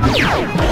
Let's go.